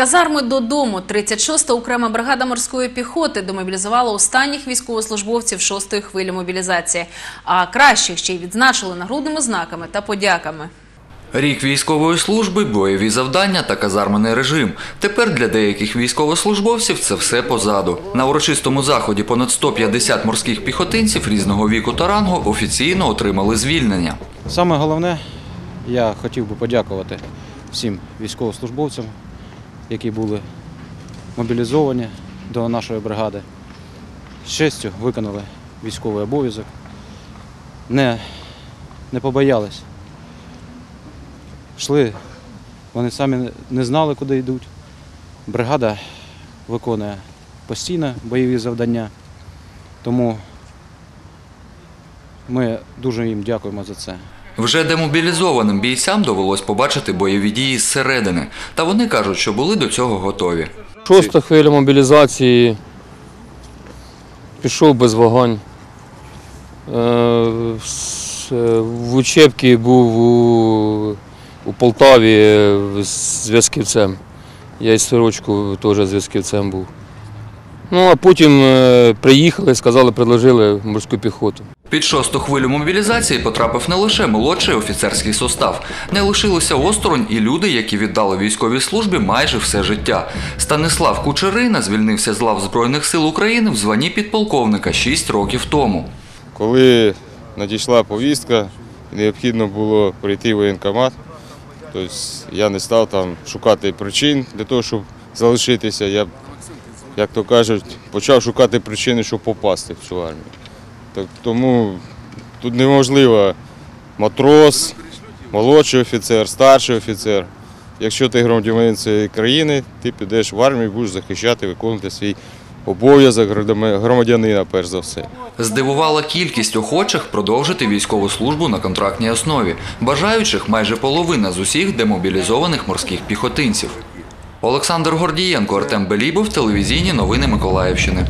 казарми додому 36-та окрема бригада морської піхоти демобілізувала останніх військовослужбовців шостої хвилі мобілізації, а кращих ще й відзначили нагрудними знаками та подяками. Рік військової служби, бойові завдання та казармений режим. Тепер для деяких військовослужбовців це все позаду. На урочистому заході понад 150 морських піхотинців різного віку та рангу офіційно отримали звільнення. Саме головне, я хотів би подякувати всім військовослужбовцям, які були мобілізовані до нашої бригади. З честю виконали військовий обов'язок, не, не побоялись. Йшли, вони самі не знали, куди йдуть. Бригада виконує постійно бойові завдання, тому ми дуже їм дякуємо за це. Вже демобілізованим бійцям довелось побачити бойові дії зсередини. Та вони кажуть, що були до цього готові. Шоста хвиля мобілізації. Пішов без вагань. Е, е, В учебці був у, Полтаві з зв'язківцем. Я із сорочку теж зв'язківцем був. Ну, а потім е, приїхали, сказали, предложили морську піхоту. Під шосту хвилю мобілізації потрапив не лише молодший офіцерський состав. Не лишилися осторонь і люди, які віддали військовій службі майже все життя. Станислав Кучерина звільнився з лав Збройних сил України в званні підполковника 6 років тому. Коли надійшла повістка, необхідно було прийти в воєнкомат, тобто я не став там шукати причин для того, щоб залишитися. Я, як то кажуть, почав шукати причини, щоб попасти в цю армію. Так, тому тут неможливо матрос, молодший офіцер, старший офіцер. Якщо ти громадянин цієї країни, ти підеш в армію, будеш захищати, виконувати свій обов'язок громадянина, перш за все. Здивувала кількість охочих продовжити військову службу на контрактній основі. Бажаючих майже половина з усіх демобілізованих морських піхотинців. Олександр Гордієнко, Артем Белібов, телевізійні новини Миколаївщини.